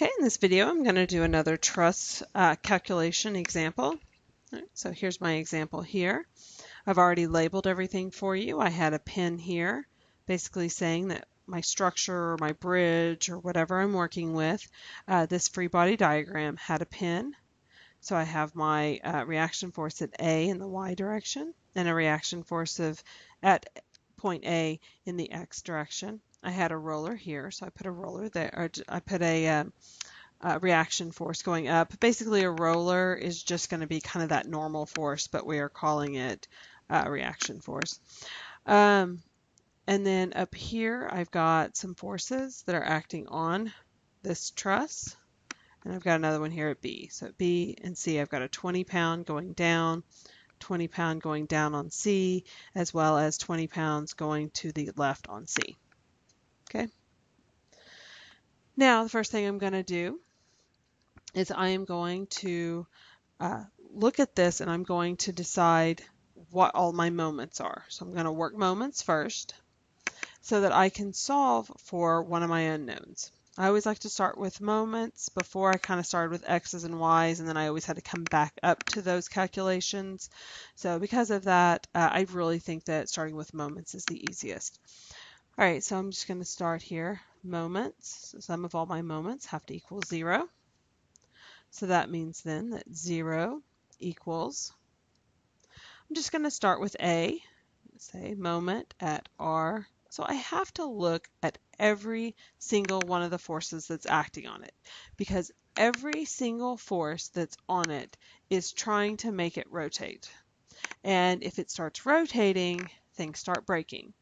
Okay, in this video I'm going to do another truss uh, calculation example. Right, so here's my example here. I've already labeled everything for you. I had a pin here basically saying that my structure or my bridge or whatever I'm working with, uh, this free body diagram had a pin. So I have my uh, reaction force at A in the y direction and a reaction force of at point A in the x direction. I had a roller here, so I put a roller there, or I put a, um, a reaction force going up. Basically, a roller is just going to be kind of that normal force, but we are calling it uh, reaction force. Um, and then up here, I've got some forces that are acting on this truss. And I've got another one here at B. So at B and C, I've got a 20 pound going down, 20 pound going down on C, as well as 20 pounds going to the left on C. Okay. Now, the first thing I'm going to do is I am going to uh, look at this and I'm going to decide what all my moments are. So I'm going to work moments first so that I can solve for one of my unknowns. I always like to start with moments before I kind of started with x's and y's and then I always had to come back up to those calculations. So because of that, uh, I really think that starting with moments is the easiest. All right, so I'm just going to start here. Moments, so sum of all my moments have to equal 0. So that means then that 0 equals, I'm just going to start with A, say moment at R. So I have to look at every single one of the forces that's acting on it because every single force that's on it is trying to make it rotate. And if it starts rotating, things start breaking.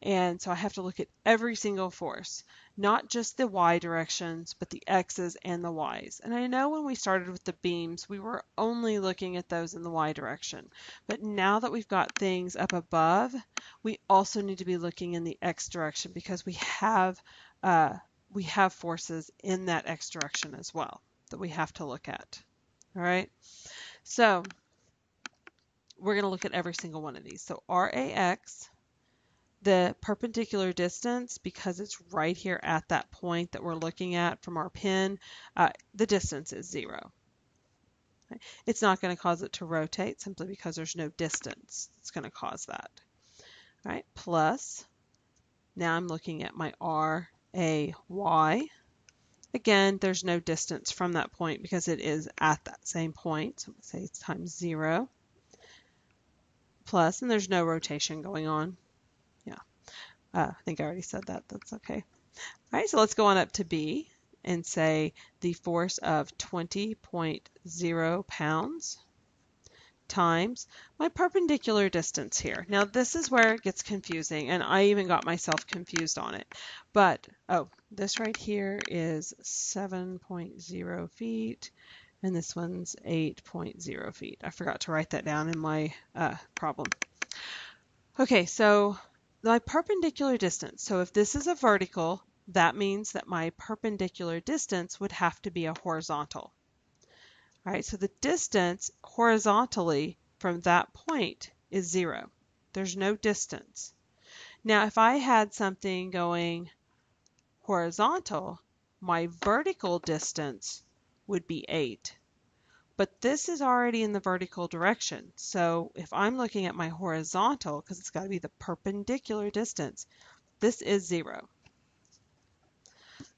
And so I have to look at every single force, not just the y directions, but the x's and the y's. And I know when we started with the beams, we were only looking at those in the y direction. But now that we've got things up above, we also need to be looking in the x direction because we have uh, we have forces in that x direction as well that we have to look at. All right. So we're going to look at every single one of these. So RAX the perpendicular distance, because it's right here at that point that we're looking at from our pin, uh, the distance is zero. It's not going to cause it to rotate simply because there's no distance. It's going to cause that. All right, plus, now I'm looking at my R, A, Y. Again, there's no distance from that point because it is at that same point. So I say it's times zero. Plus, and there's no rotation going on. Uh, I think I already said that. That's okay. All right, so let's go on up to B and say the force of 20.0 pounds times my perpendicular distance here. Now this is where it gets confusing and I even got myself confused on it. But, oh, this right here is 7.0 feet and this one's 8.0 feet. I forgot to write that down in my uh, problem. Okay, so my perpendicular distance. So if this is a vertical, that means that my perpendicular distance would have to be a horizontal. All right, so the distance horizontally from that point is zero. There's no distance. Now, if I had something going horizontal, my vertical distance would be 8 but this is already in the vertical direction. So if I'm looking at my horizontal, because it's got to be the perpendicular distance, this is zero.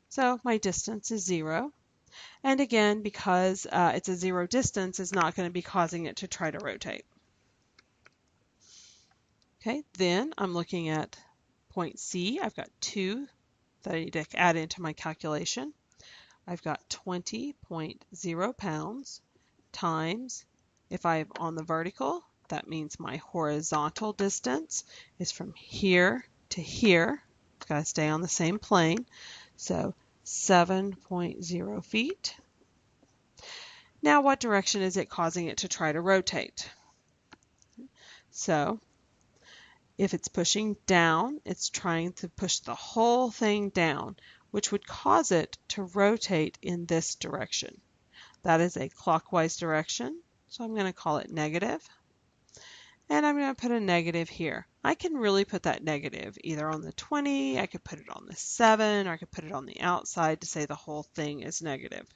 So my distance is zero. And again, because uh, it's a zero distance, it's not going to be causing it to try to rotate. Okay, then I'm looking at point C. I've got 2 that I need to add into my calculation. I've got 20.0 pounds times, if I'm on the vertical, that means my horizontal distance is from here to here. It's got to stay on the same plane. So 7.0 feet. Now what direction is it causing it to try to rotate? So if it's pushing down, it's trying to push the whole thing down, which would cause it to rotate in this direction. That is a clockwise direction, so I'm going to call it negative. And I'm going to put a negative here. I can really put that negative either on the 20, I could put it on the 7, or I could put it on the outside to say the whole thing is negative.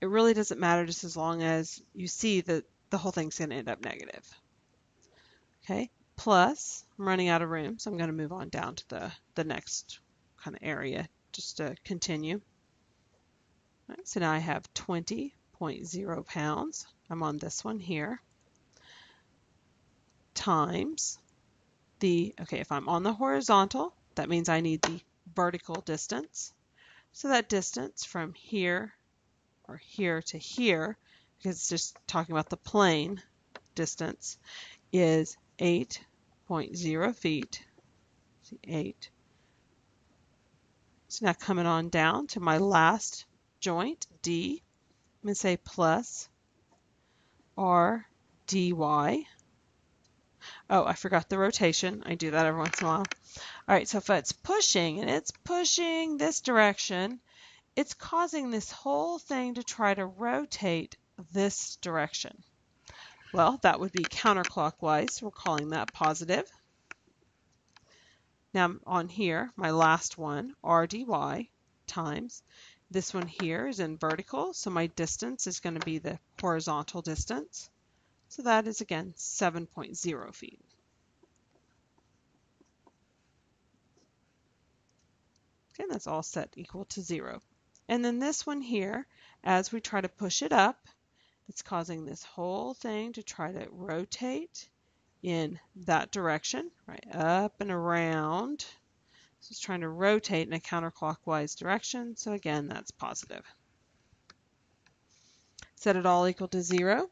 It really doesn't matter just as long as you see that the whole thing's going to end up negative. Okay, plus, I'm running out of room, so I'm going to move on down to the, the next kind of area just to continue. Right, so now I have 20.0 pounds. I'm on this one here. Times the, okay, if I'm on the horizontal, that means I need the vertical distance. So that distance from here or here to here, because it's just talking about the plane distance, is 8.0 feet. See, 8. So now coming on down to my last joint, D, I'm going to say plus R dy Oh, I forgot the rotation. I do that every once in a while. All right, so if it's pushing and it's pushing this direction, it's causing this whole thing to try to rotate this direction. Well, that would be counterclockwise. We're calling that positive. Now on here, my last one, r dy times. This one here is in vertical, so my distance is going to be the horizontal distance. So that is again 7.0 feet. Okay, that's all set equal to zero. And then this one here, as we try to push it up, it's causing this whole thing to try to rotate in that direction, right, up and around. So it's trying to rotate in a counterclockwise direction. So again, that's positive. Set it all equal to zero.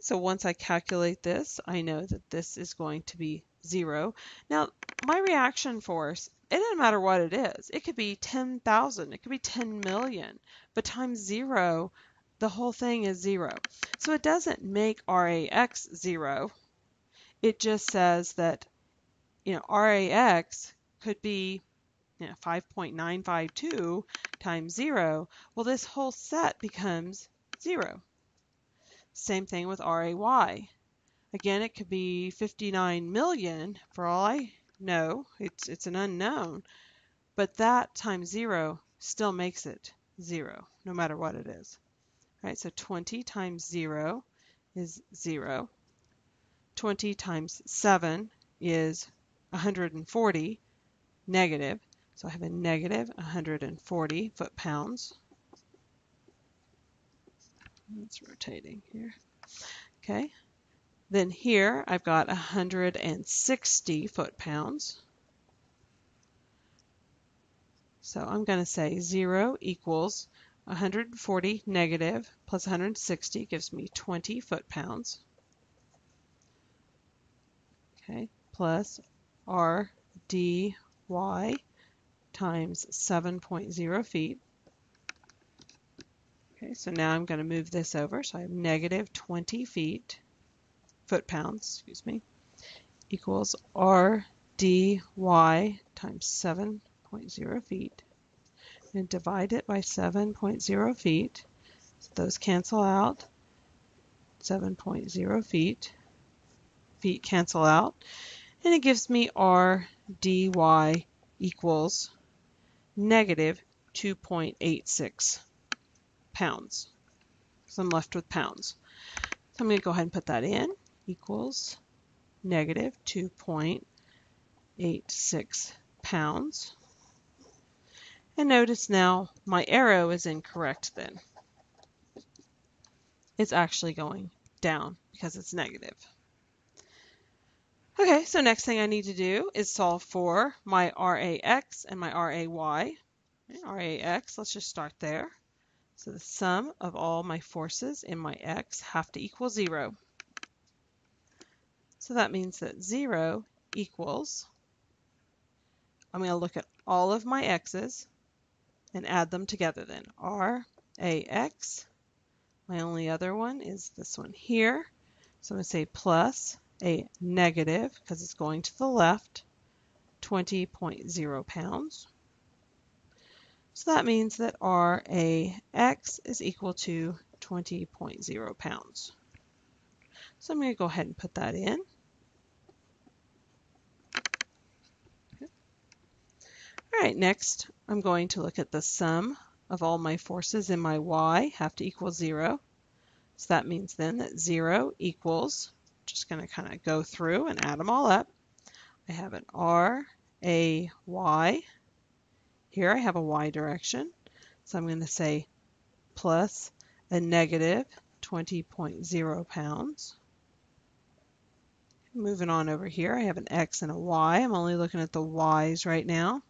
So once I calculate this, I know that this is going to be zero. Now, my reaction force, it doesn't matter what it is. It could be 10,000, it could be 10 million, but times zero, the whole thing is zero. So it doesn't make RAX zero. It just says that, you know, RAX could be you know, 5.952 times zero. Well, this whole set becomes zero. Same thing with RAY. Again, it could be 59 million for all I know. It's, it's an unknown. But that times zero still makes it zero, no matter what it is. All right, so 20 times zero is zero. 20 times 7 is 140 negative. So I have a negative 140 foot-pounds. It's rotating here. Okay. Then here I've got 160 foot-pounds. So I'm going to say 0 equals 140 negative plus 160 gives me 20 foot-pounds. Okay, plus R dy times 7.0 feet Okay, so now I'm going to move this over. So I have negative 20 feet, foot-pounds, excuse me, equals R dy times 7.0 feet. And divide it by 7.0 feet. So those cancel out. 7.0 feet. Feet cancel out. And it gives me R dy equals negative 2.86 pounds. So I'm left with pounds. So I'm going to go ahead and put that in equals negative 2.86 pounds. And notice now my arrow is incorrect then. It's actually going down because it's negative. Okay, so next thing I need to do is solve for my RAX and my RAY. RAX, let's just start there. So the sum of all my forces in my x have to equal 0. So that means that 0 equals, I'm going to look at all of my x's and add them together then. R, A, X. My only other one is this one here. So I'm going to say plus a negative, because it's going to the left, 20.0 pounds. So that means that RAX is equal to 20.0 pounds. So I'm going to go ahead and put that in. All right, next I'm going to look at the sum of all my forces in my y have to equal 0. So that means then that 0 equals just going to kind of go through and add them all up. I have an r, a, y. Here I have a y direction. So I'm going to say plus a negative 20.0 pounds. Moving on over here, I have an x and a y. I'm only looking at the y's right now.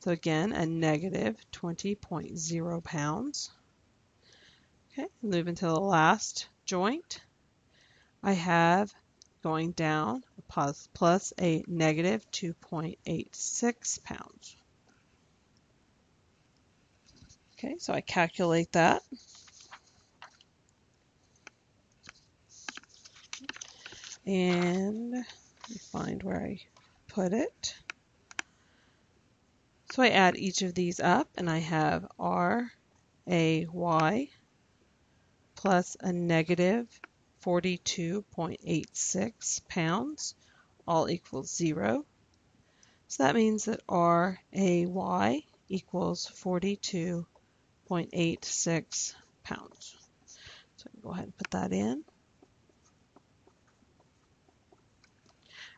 So again, a negative 20.0 pounds. Okay, moving to the last joint, I have going down plus, plus a negative 2.86 pounds. Okay, so I calculate that. And find where I put it. So I add each of these up and I have R, A, Y plus a negative 42.86 pounds, all equals zero. So that means that R, A, Y equals 42.86 pounds. So go ahead and put that in.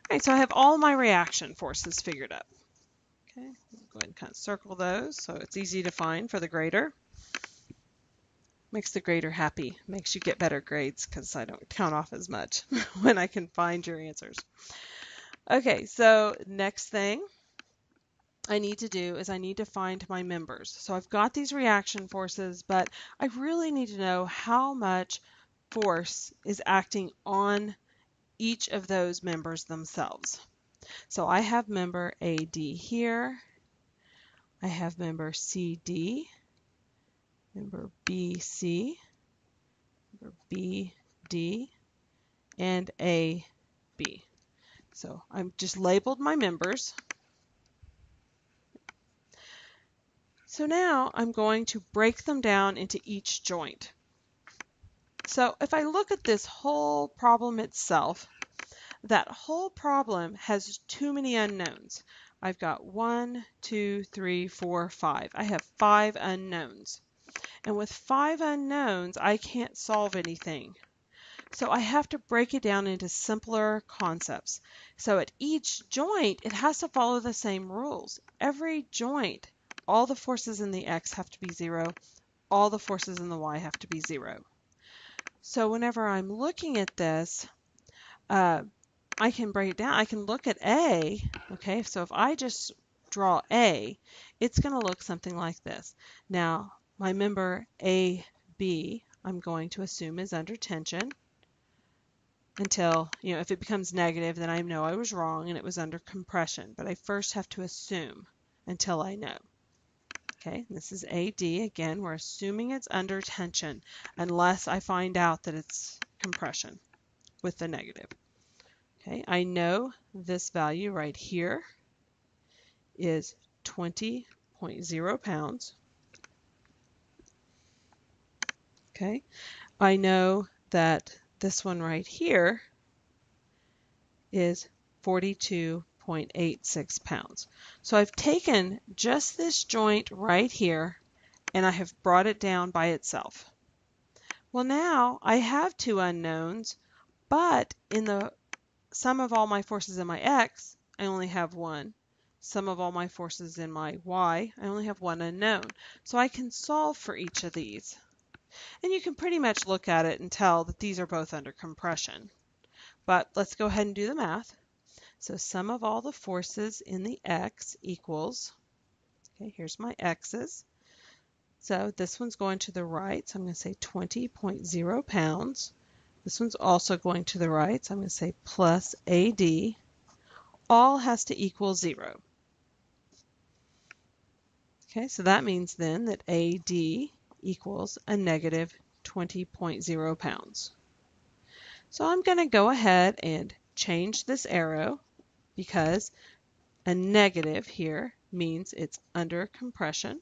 All right, so I have all my reaction forces figured up. Okay, go ahead and kind of circle those so it's easy to find for the grader. Makes the grader happy, makes you get better grades because I don't count off as much when I can find your answers. Okay, so next thing I need to do is I need to find my members. So I've got these reaction forces, but I really need to know how much force is acting on each of those members themselves. So I have member AD here. I have member CD, member BC, member BD, and AB. So I've just labeled my members. So now I'm going to break them down into each joint. So if I look at this whole problem itself, that whole problem has too many unknowns. I've got one, two, three, four, five. I have five unknowns. And with five unknowns, I can't solve anything. So I have to break it down into simpler concepts. So at each joint, it has to follow the same rules. Every joint, all the forces in the x have to be zero. All the forces in the y have to be zero. So whenever I'm looking at this, uh, I can break it down. I can look at A, okay, so if I just draw A, it's going to look something like this. Now, my member AB, I'm going to assume is under tension until, you know, if it becomes negative, then I know I was wrong and it was under compression. But I first have to assume until I know. Okay, this is AD. Again, we're assuming it's under tension unless I find out that it's compression with the negative. Okay, I know this value right here is 20.0 pounds. Okay, I know that this one right here is 42 0.86 pounds. So I've taken just this joint right here and I have brought it down by itself. Well now I have two unknowns, but in the sum of all my forces in my x, I only have one. Sum of all my forces in my y, I only have one unknown. So I can solve for each of these. And you can pretty much look at it and tell that these are both under compression. But let's go ahead and do the math. So sum of all the forces in the x equals, okay, here's my x's. So this one's going to the right, so I'm going to say 20.0 pounds. This one's also going to the right, so I'm going to say plus AD. All has to equal 0. Okay, so that means then that AD equals a negative 20.0 pounds. So I'm going to go ahead and change this arrow because a negative here means it's under compression.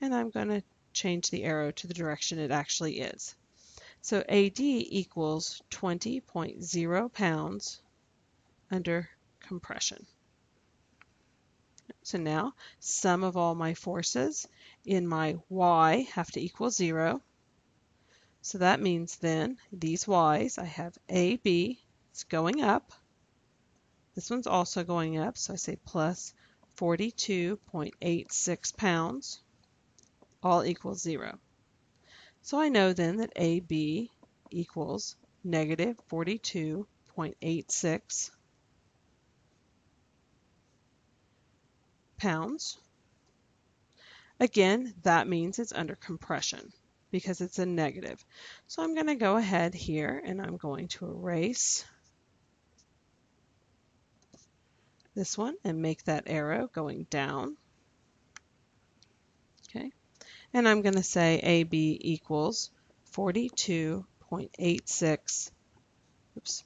And I'm going to change the arrow to the direction it actually is. So AD equals 20.0 pounds under compression. So now sum of all my forces in my y have to equal 0. So that means then these y's, I have AB, it's going up. This one's also going up, so I say plus 42.86 pounds, all equals 0. So I know then that AB equals negative 42.86 pounds. Again, that means it's under compression because it's a negative. So I'm going to go ahead here and I'm going to erase this one and make that arrow going down. Okay, and I'm going to say AB equals 42.86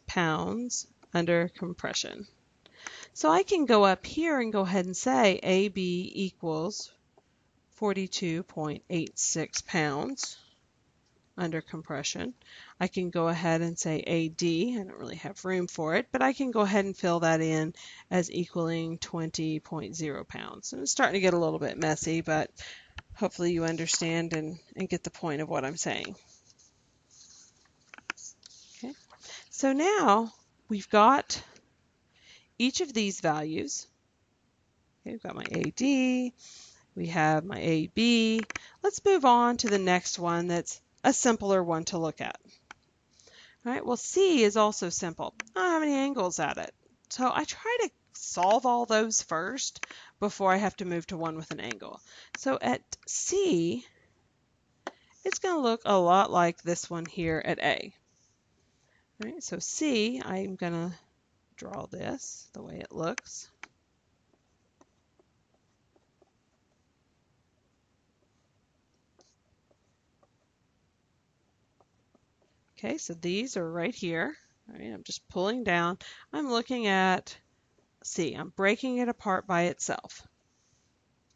pounds under compression. So I can go up here and go ahead and say AB equals 42.86 pounds under compression. I can go ahead and say AD, I don't really have room for it, but I can go ahead and fill that in as equaling 20.0 pounds. And it's starting to get a little bit messy, but hopefully you understand and, and get the point of what I'm saying. Okay, so now we've got each of these values. Okay, we've got my AD, we have my AB. Let's move on to the next one that's a simpler one to look at. All right, well, C is also simple. I don't have any angles at it. So I try to solve all those first before I have to move to one with an angle. So at C, it's going to look a lot like this one here at A. All right, so C, I'm going to draw this the way it looks. Okay, so these are right here. Right, I'm just pulling down. I'm looking at C, I'm breaking it apart by itself.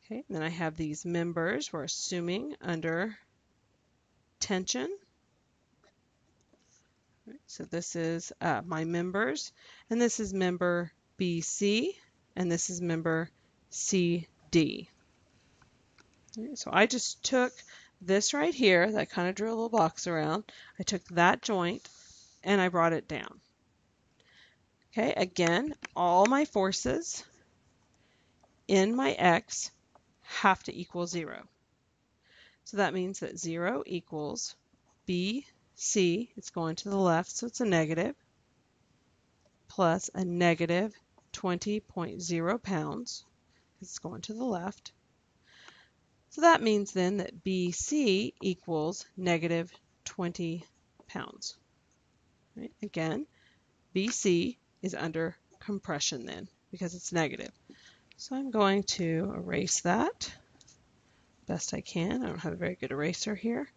Okay, then I have these members. We're assuming under tension. So this is uh, my members, and this is member BC, and this is member CD. So I just took this right here that kind of drew a little box around, I took that joint and I brought it down. Okay, again, all my forces in my x have to equal 0. So that means that 0 equals BC, it's going to the left, so it's a negative, plus a negative 20.0 pounds, it's going to the left, so that means then that BC equals negative 20 pounds. Right? Again, BC is under compression then because it's negative. So I'm going to erase that best I can. I don't have a very good eraser here,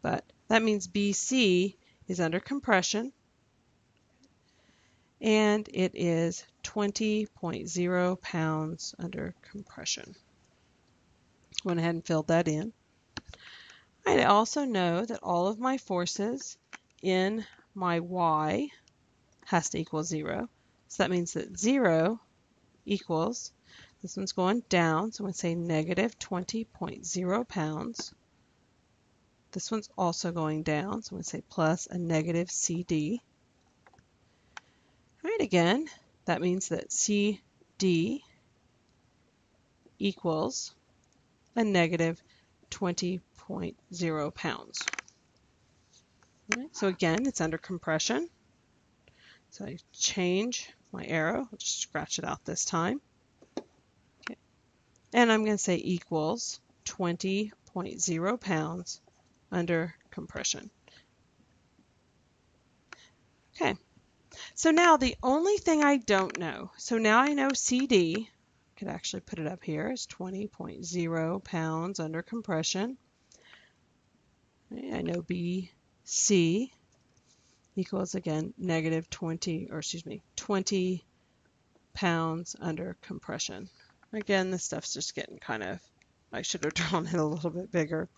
but that means BC is under compression and it is 20.0 pounds under compression. Went ahead and filled that in. I also know that all of my forces in my y has to equal 0. So that means that 0 equals, this one's going down, so I'm going to say negative 20.0 pounds. This one's also going down, so I'm going to say plus a negative CD. All right, again, that means that CD equals a negative 20.0 pounds. Right, so again, it's under compression. So I change my arrow, I'll just scratch it out this time. Okay. And I'm going to say equals 20.0 pounds under compression. Okay, so now the only thing I don't know, so now I know CD, could actually put it up here, is 20.0 pounds under compression. I know BC equals again negative 20 or excuse me 20 pounds under compression. Again, this stuff's just getting kind of I should have drawn it a little bit bigger.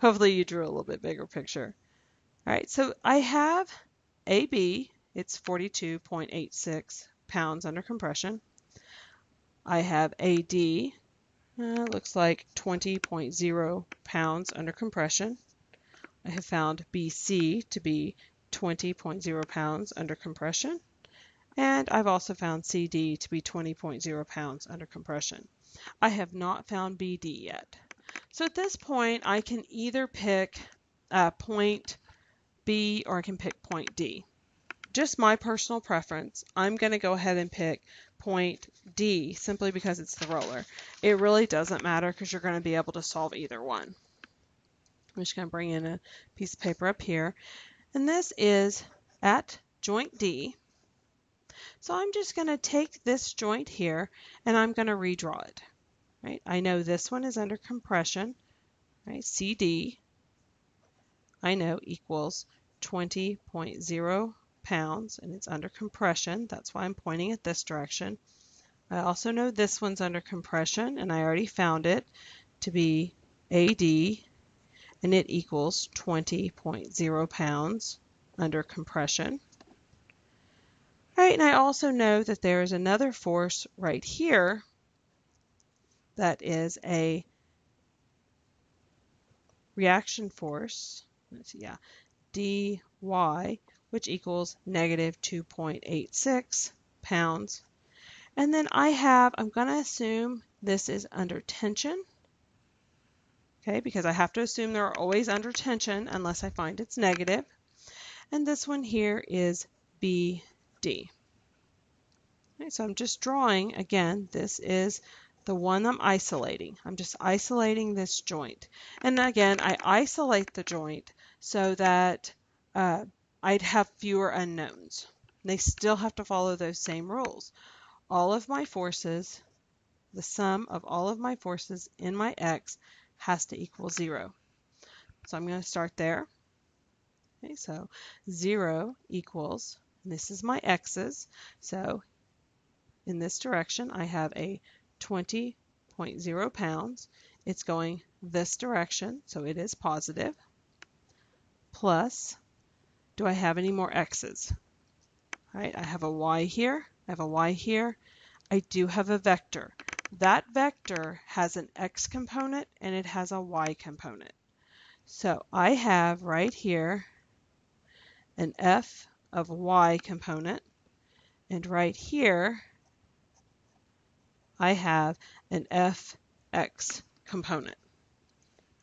Hopefully you drew a little bit bigger picture. All right, so I have AB, it's 42.86 pounds under compression. I have AD, uh, looks like 20.0 pounds under compression. I have found BC to be 20.0 pounds under compression. And I've also found CD to be 20.0 pounds under compression. I have not found BD yet. So at this point, I can either pick uh, point B or I can pick point D. Just my personal preference, I'm going to go ahead and pick point D simply because it's the roller. It really doesn't matter because you're going to be able to solve either one. I'm just going to bring in a piece of paper up here. And this is at joint D. So I'm just going to take this joint here and I'm going to redraw it. Right? I know this one is under compression. Right? CD I know equals 20.0 pounds and it's under compression. That's why I'm pointing at this direction. I also know this one's under compression and I already found it to be AD and it equals 20.0 pounds under compression. Right, and I also know that there is another force right here that is a reaction force let's see, yeah, dy, which equals negative 2.86 pounds. And then I have, I'm going to assume this is under tension. Okay, because I have to assume they're always under tension unless I find it's negative. And this one here is So I'm just drawing, again, this is the one I'm isolating. I'm just isolating this joint. And again, I isolate the joint so that uh, I'd have fewer unknowns. They still have to follow those same rules. All of my forces, the sum of all of my forces in my x has to equal 0. So I'm going to start there. Okay, so 0 equals, this is my x's, so in this direction I have a 20.0 pounds. It's going this direction, so it is positive plus, do I have any more x's? All right, I have a y here, I have a y here, I do have a vector. That vector has an x component and it has a y component. So I have right here an f of y component, and right here I have an fx component.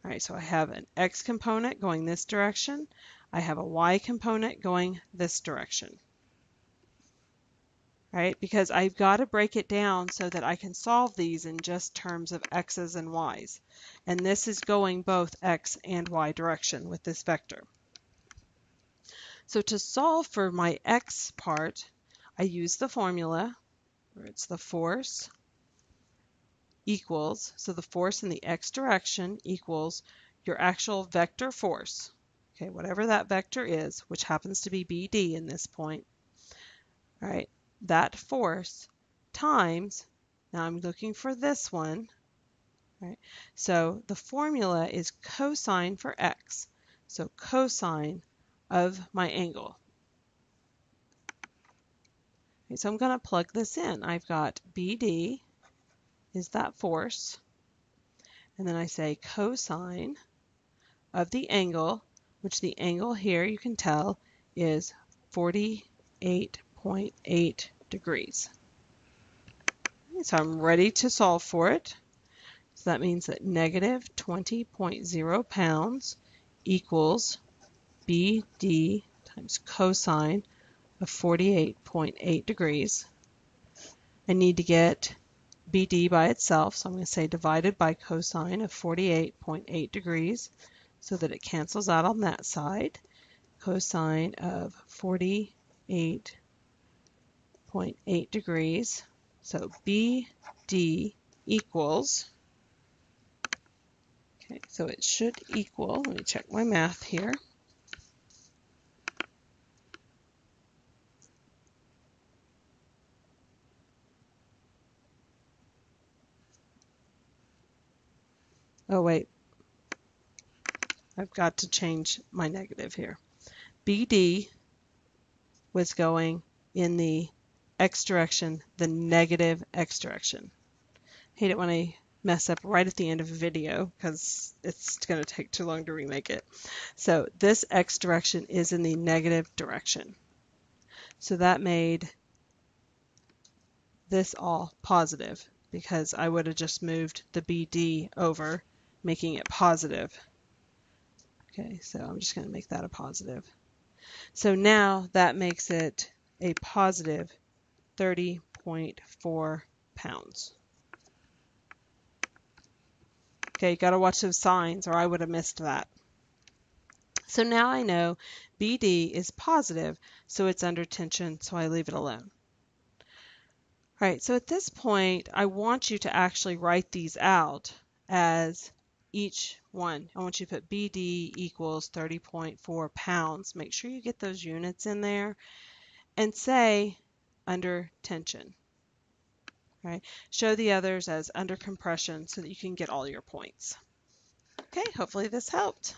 All right, so I have an x component going this direction. I have a y component going this direction. Right, because I've got to break it down so that I can solve these in just terms of x's and y's. And this is going both x and y direction with this vector. So to solve for my x part, I use the formula where it's the force equals, so the force in the x direction equals your actual vector force, okay, whatever that vector is, which happens to be BD in this point, all right, that force times, now I'm looking for this one, right, so the formula is cosine for x, so cosine of my angle. Okay, so I'm going to plug this in. I've got BD is that force. And then I say cosine of the angle, which the angle here you can tell is 48.8 degrees. So I'm ready to solve for it. So that means that negative 20.0 pounds equals BD times cosine of 48.8 degrees. I need to get BD by itself. So I'm going to say divided by cosine of 48.8 degrees so that it cancels out on that side. Cosine of 48.8 degrees. So BD equals, okay, so it should equal, let me check my math here. Oh, wait. I've got to change my negative here. BD was going in the x direction, the negative x direction. Hate it when I mess up right at the end of a video because it's going to take too long to remake it. So this x direction is in the negative direction. So that made this all positive because I would have just moved the BD over, making it positive. Okay, so I'm just going to make that a positive. So now that makes it a positive 30.4 pounds. Okay, got to watch those signs or I would have missed that. So now I know BD is positive, so it's under tension, so I leave it alone. All right, so at this point, I want you to actually write these out as each one. I want you to put BD equals 30.4 pounds. Make sure you get those units in there and say under tension. Right? Show the others as under compression so that you can get all your points. Okay, hopefully this helped.